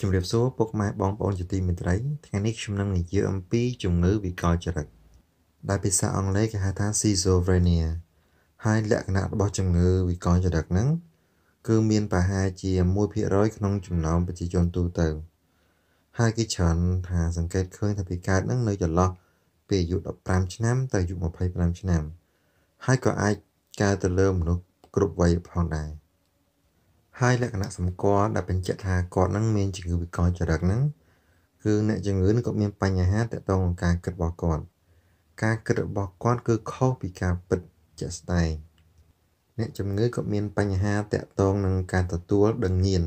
ជម្រាបសួរពុកម៉ែបងប្អូនជាទីមេត្រីថ្ងៃនេះខ្ញុំនឹងនិយាយអំពីជំងឺវិកលចរិតដែលភាសាអង់គ្លេសគេហៅថា schizophrenia ហើយលក្ខណៈរបស់ជំងឺវិកលចរិតហ្នឹងគឺមានប្រហែលជា1%ក្នុងចំណោមប្រជាជនទូទៅហើយគេច្រើនថាសង្កេតឃើញថាពីកើតហ្នឹងនៅចន្លោះពីអាយុ15ឆ្នាំទៅអាយុ25ឆ្នាំហើយក៏អាចកើតទៅលើមនុស្សគ្រប់វ័យផងដែរ ហើយលក្ខណៈសម្គាល់ដែលបញ្ជាក់ថាគាត់នឹងមានជំងឺវិកលចរិតហ្នឹងគឺអ្នកជំងឺនឹងក៏មានបញ្ហាទាក់ទងនឹងការគិតរបស់គាត់ការគិតរបស់គាត់គឺខុសពីការពិតជាក់ស្ដែងអ្នកជំងឺក៏មានបញ្ហាតាក់ទងនឹងការទទួលដឹងញៀន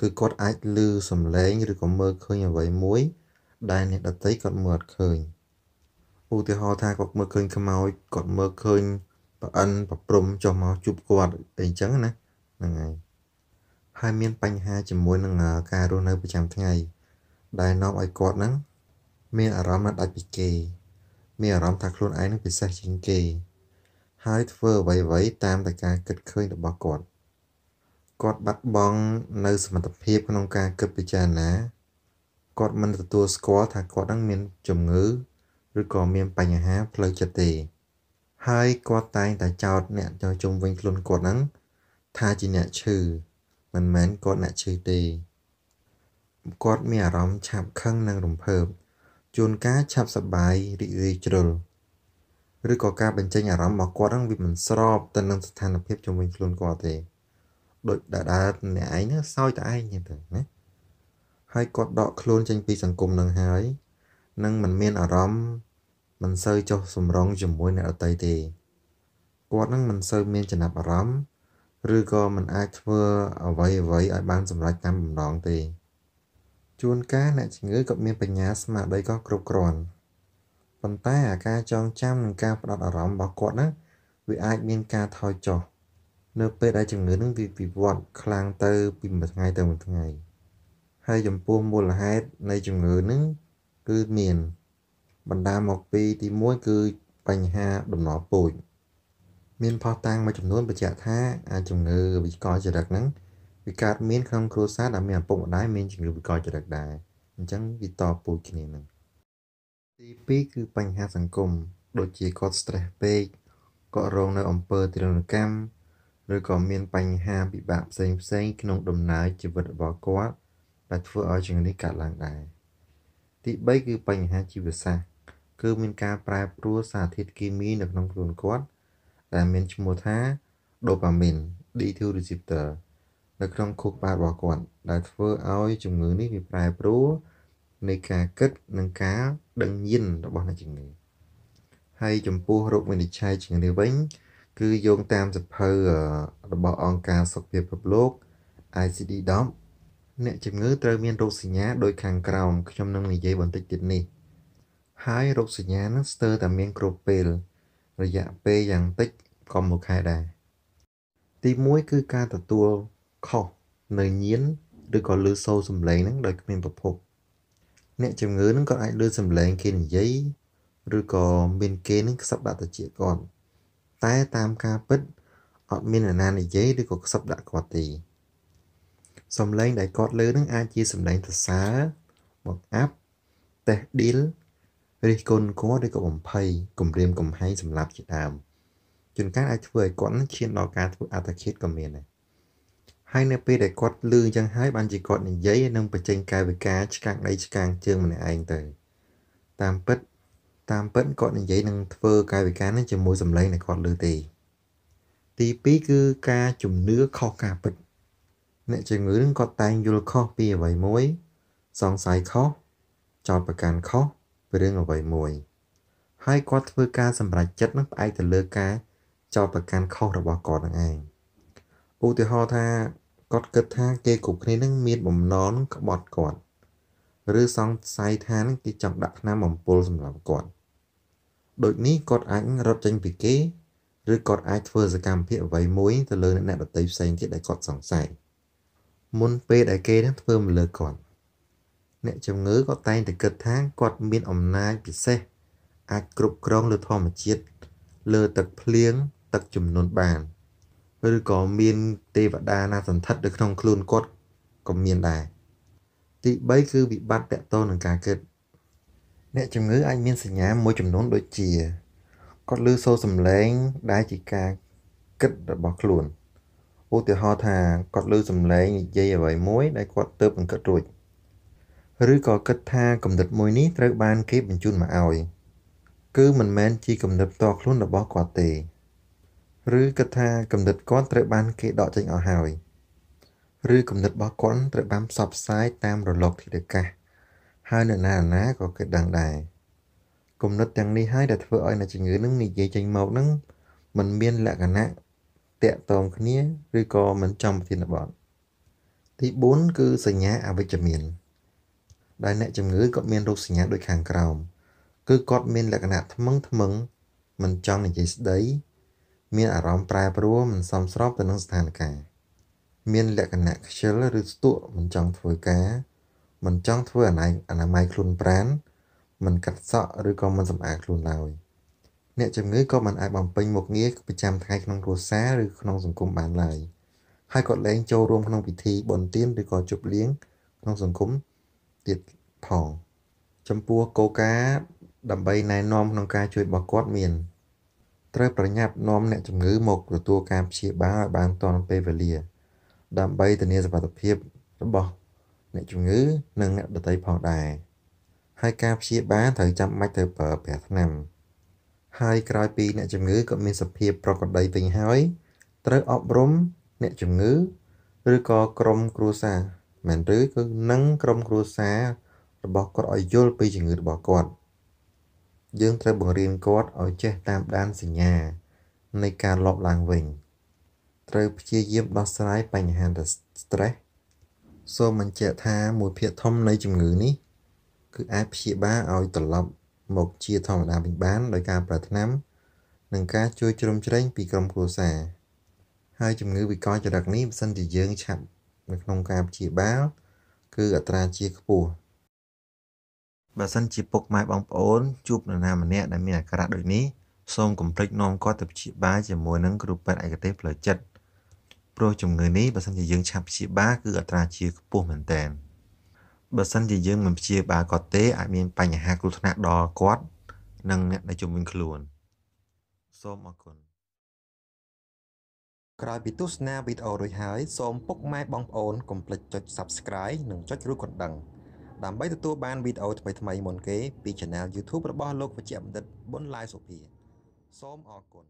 គឺគាត់អាចឮសំឡេងឬក៏មើលឃើញអ្វីមួយ ដែលអ្នកដទៃគាត់មើលអត់ឃើញឧទាហរណ៍ថាគាត់មើលឃើញខ្មោចគាត់មើលឃើញប្រអិនប្រព្រំចុះមកជួបគាត់អីចឹងណាហ្នឹងហើយ ហើយមានបញ្ហាជាមួយនឹងការរស់នៅប្រចាំថ្ងៃ ដែលនាំឲ្យគាត់ហ្នឹងមានអារម្មណ៍ដាច់ពីគេ មានអារម្មណ៍ថាខ្លួនឯងនឹងពិសេសជាងគេ ហើយធ្វើអ្វីៗតាមតែការគិតឃើញរបស់គាត់គាត់បាត់បង់នៅសមត្ថភាពក្នុងការគិតពិចារណាគាត់មិនទទួលស្គាល់ថាគាត់នឹងមានជំងឺឬក៏មានបញ្ហាផ្លូវចិត្តទេ ហើយគាត់តែងតែចោទអ្នកចជុំវិញខ្លួនគាត់ហ្នឹងថាជាអ្នកឈឺ មិនមែនគាត់អ្នកឈឺទេគាត់មានអារម្មណ៍ឆាប់ខឹងនិងរំភើបជួនកាលឆាប់សប្បាយរីករាយជ្រុលឬក៏ការបញ្ចេញអារម្មណ៍របស់គាត់ហ្នឹងវាមិនស្របទៅនឹងស្ថានភាពជុំវិញខ្លួនគាត់ទេដូចដែលអ្នកឯងហ្នឹងសោយតែឯងចឹងទៅណាហើយគាត់ដកខ្លួនចេញពីសង្គមនឹងហើយនឹងមិនមានអារម្មណ៍មិនសូវចុះសម្រងជាមួយអ្នកដទៃទេគាត់នឹងមិនសូវមានចំណាប់អារម្មណ៍ ឬក៏មិនអាចធ្វើអ្វីអ្វីឲ្យបានសម្រេចតាមបំណងទេជួនកាលអ្នកជំងឺក៏មានបញ្ញាស្មារតីក៏គ្រប់គ្រាន់ប៉ុន្តែអាការចងចាំនិងការផ្ដោតអារម្មណ៍របស់គាត់ហ្នឹងវាអាចមានការថយចុះនៅពេលដែលជំងឺនឹងវាវិវត្តខ្លាំងទៅពីមួយថ្ងៃទៅមួយថ្ងៃហើយចំពោះមូលហេតុនៃជំងឺនឹងគឺមានបណ្ដាលមកពីទី1គឺបញ្ហាដំណរពូជ មានផុសតាំងមួយចំនួនបញ្ជាក់ថាអាចជំងឺវិកលចរិតហ្នឹងវាកើតមានក្នុងគ្រួសារដែលមានឪពុកម្ដាយមានជំងឺវិកលចរិតដែរអញ្ចឹងវាតពូជគ្នាហ្នឹងទី2គឺបញ្ហាសង្គមដូចជាគាត់ stress ពេកគាត់រងនៅអំពើទរណកម្មឬក៏មានបញ្ហាពិបាកផ្សេងផ្សេងក្នុងដំណើរជីវិតរបស់គាត់ដែលធ្វើឲ្យជំងឺនេះកើតឡើងដែរទី3គឺបញ្ហាជីវសាស្ត្រគឺមានការប្រែប្រួលសារធាតុគីមីនៅក្នុងខ្លួនគាត់ ដែលមានឈ្មោះថា dopamine D2 receptor នៅក្នុងខួរក្បាលរបស់គាត់ដែលធ្វើឲ្យជំងឺនេះវាប្រែប្រួលនៃការគិតនិងការដឹងញៀនរបស់អ្នកជំងឺហើយចំពោះរោគវិនិច្ឆ័យជំងឺនេះវិញ គឺយោងតាមសភៅរបស់អង្គការសុខភាពពិភពលោក ICD-10 អ្នកជំងឺត្រូវមានរោគសញ្ញាដោយខាងក្រោមខ្ញុំនឹងនិយាយបន្តិចទៀតនេះហើយរោគសញ្ញានឹងស្ទើរតែមានគ្រប់ពេល រយៈពេលយ៉ាងតិចក៏មួយខែដែរទី1គឺការទទួលខុសនៅញៀនឬក៏លឺសូរសំឡេងហ្នឹងដោយគ្មានប្រភព អ្នកជំងឺហ្នឹងក៏អាចលឺសំឡេងគេនិយាយឬក៏មានគេនឹងខ្សឹបដាក់ត្រចៀកគាត់តែតាមការពិតអត់មានអ្នកណានិយាយឬក៏ខ្សឹបដាក់គាត់ទេសំឡេងដែលគាត់លើនឹងអាចជាសំឡេងសរសើរបង្អាប់តេះឌីល រិះគន់គាត់ឬក៏បំភ័យគំរាមកំហែងសម្លាប់ជាដើមជួនកាលអាចធ្វើឲ្យគាត់ឈានដល់ការធ្វើអត្តឃាតក៏មានដែរហើយនៅពេលដែលគាត់លឺអញ្ចឹងហើយបានជាគាត់និយាយនឹងបញ្ចេញកាយវិការឆ្កាងដៃឆ្កាងជើងម្នាក់ឯងទៅតាមពិតតាមពិតគាត់និយាយនឹងធ្វើកាយវិការនឹងជាមួយសម្លេងដែលគាត់លឺទេទី2គឺការជំនឿខុសការពិតអ្នកជំងឺនឹងគាត់តែងយល់ខុសពីអ្វីមួយសង្ស័យខុសចោទប្រកាន់ខុសពី រឿងអ្វីមួយ ហើយគាត់ធ្វើការសម្រេចចិត្តនឹងផ្អែកទៅលើការចោទប្រកាន់ខុសរបស់គាត់នឹងឯងឧទាហរណ៍ថាគាត់គិតថាគេគ្រប់គ្នានឹងមានបំណងក្បត់គាត់ឬសង្ស័យថានឹងគេចង់ដាក់ថ្នាំបំពុលសម្រាប់គាត់ដូចនេះគាត់អាចរត់ចេញពីគេឬគាត់អាចធ្វើសកម្មភាពអ្វីមួយទៅលើអ្នកដទៃផ្សេងទៀតដែលគាត់សង្ស័យមុនពេលដែលគេនឹងធ្វើមកលើគាត់ អ្នកជំងឺក៏តែងតែគិតថាគាត់មានអំណាចពិសេសអាចគ្រប់គ្រងលើធម្មជាតិលើទឹកភ្លៀងទឹកជំនន់បានឬក៏មានទេវតាណាសន្ធិដ្ឋនៅក្នុងខ្លួនគាត់ក៏មានដែរទី3គឺវិបត្តិតកតងនឹងការគិតអ្នកជំងឺអាចមានសញ្ញាមួយចំនួនដូចជាគាត់ឮសូរសំឡេងដែលជាការគិតរបស់ខ្លួនឧទាហរណ៍ថាគាត់ឮសំឡេងនិយាយអ្វីមួយដែលគាត់ទើបនឹងគិតរួច ឬក៏គិតថាគំនិតមួយនេះត្រូវបានគេបញ្ជូនមកឲ្យគឺមិនមែនជាគំនិតផ្ទាល់ខ្លួនរបស់គាត់ទេឬគិតថាគំនិតគាត់ត្រូវបានគេដកចេញអស់ហើយឬគំនិតរបស់គាត់ត្រូវបានផ្សព្វផ្សាយតាមរលកធាតុអាកាសហើយនៅណាណាក៏គេដឹងដែរគំនិតទាំងនេះហើយដែលធ្វើឲ្យអ្នកជំងឺនឹងនិយាយចេញមកនឹងมันមានលក្ខណៈតាក់ទងគ្នាឬក៏មិនចំប្រធានបទទី4គឺសញ្ញាអវិជ្ជមាន ដែលអ្នកជំងឺគាត់មានរោគសញ្ញាដូចខាងក្រោមគឺគាត់មានលក្ខណៈថ្មឹងថ្មឹងមិនចង់និយាយស្ដី មានអារម្មណ៍ប្រែប្រួលមិនសមស្របទៅនឹងស្ថានភាពមានលក្ខណៈខ្ជិលឬស្ទក់មិនចង់ធ្វើការមិនចង់ធ្វើអនាអនាម័យខ្លួនប្រាណមិនកាត់សក់ឬក៏មិនសម្អាតខ្លួនឡើយអ្នកជំងឺក៏មិនអាចបំពេញមុខងារប្រចាំថ្ងៃក្នុងគ្រួសារឬក្នុងសង្គមបានឡើយហើយគាត់លែងចូលរួមក្នុងពិធីបុណ្យទានឬក៏ជប់លៀងក្នុងសង្គម ទៀតផង ចំពោះគោលការណ៍ដើម្បីណែនាំក្នុងការជួយរបស់គាត់មានត្រូវប្រញាប់នាំអ្នកជំងឺមកទទួលការព្យាបាលឲ្យបានទាន់ពេលវេលា ដើម្បីធានាសុវត្ថិភាពរបស់អ្នកជំងឺនិងអ្នកដទៃផងដែរហើយការព្យាបាលត្រូវចាំបាច់ត្រូវប្រើប្រាស់ថ្នាំហើយក្រោយពីអ្នកជំងឺក៏មានសភាពប្រក្រតីវិញហើយត្រូវអប់រំអ្នកជំងឺ ឬក៏ក្រុមគ្រួសារ មែនឬគឺនឹងក្រុមគ្រួសាររបស់គាត់ឲ្យយល់ពីជំងឺរបស់គាត់យើងត្រូវបង្រៀនគាត់ឲ្យចេះតាមដានសញ្ញា នៃការលប់ឡើងវិញត្រូវព្យាយាមដោះស្រាយបញ្ហា stress សូមបញ្ជាក់ថាមួយភាគធំនៃជំងឺនេះគឺអាចព្យាបាលឲ្យត្រឡប់មកជាធម្មតាវិញបានដោយការប្រើថ្នាំនិងការជួយជ្រោមជ្រែងពីក្រុមគ្រួសារហើយជំងឺវិកលចរិតនេះបើសិនជាយើងឆាប់ នៅក្នុងការព្យាបាល គឺអត្រាជាខ្ពស់បើសិនជាពុកម៉ែបងប្អូនជួបនរណាម្នាក់ដែលមានអាការៈដូចនេះសូមកុំភ្លេចនាំគាត់ទៅព្យាបាលជាមួយនឹងគ្រូពេទ្យឯកទេសផ្លូវចិត្តព្រោះជំងឺនេះបើសិនជាយើងឆាប់ព្យាបាលគឺអត្រាជាខ្ពស់មែនទែនបើសិនជាយើងមិនព្យាបាលគាត់ទេអាចមានបញ្ហាគ្រោះថ្នាក់ដល់គាត់ និងអ្នកដែលជុំវិញខ្លួន សូមអរគុណ ក្រោយពីទស្សនាវីដេអូរួចហើយសូមពុកម៉ែបងប្អូនកុំភ្លេចចុច Subscribe និងចុចរូបកណ្ដឹងដើម្បីទទួលបានវីដេអូថ្មីៗមុនគេពី Channel YouTube របស់លោកវេជ្ជបណ្ឌិតប៊ុនឡាយសុភាសូមអរគុណ